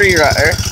free rider.